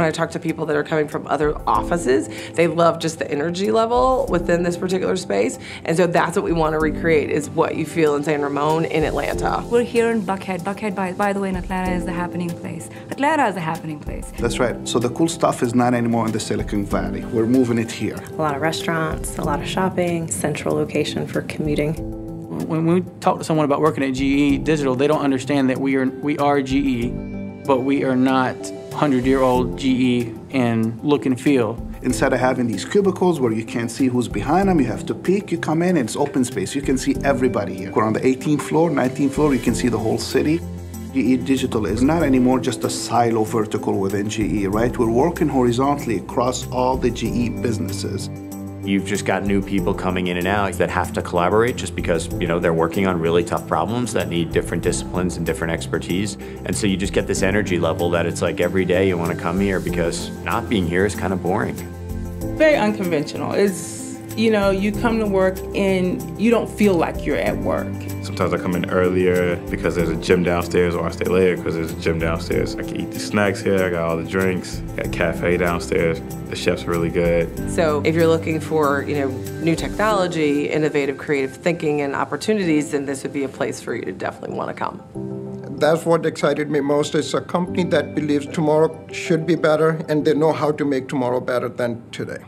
When I talk to people that are coming from other offices, they love just the energy level within this particular space. And so that's what we want to recreate is what you feel in San Ramon in Atlanta. We're here in Buckhead. Buckhead, by, by the way, in Atlanta is the happening place. Atlanta is the happening place. That's right. So the cool stuff is not anymore in the Silicon Valley. We're moving it here. A lot of restaurants, a lot of shopping, central location for commuting. When we talk to someone about working at GE Digital, they don't understand that we are we are GE, but we are not 100-year-old GE in look and feel. Instead of having these cubicles where you can't see who's behind them, you have to peek, you come in, it's open space. You can see everybody here. We're on the 18th floor, 19th floor, you can see the whole city. GE Digital is not anymore just a silo vertical within GE, right? We're working horizontally across all the GE businesses. You've just got new people coming in and out that have to collaborate just because, you know, they're working on really tough problems that need different disciplines and different expertise. And so you just get this energy level that it's like every day you want to come here because not being here is kind of boring. Very unconventional. It's you know, you come to work and you don't feel like you're at work. Sometimes I come in earlier because there's a gym downstairs, or I stay later because there's a gym downstairs. I can eat the snacks here, I got all the drinks, got a cafe downstairs. The chef's really good. So if you're looking for, you know, new technology, innovative, creative thinking, and opportunities, then this would be a place for you to definitely want to come. That's what excited me most. It's a company that believes tomorrow should be better and they know how to make tomorrow better than today.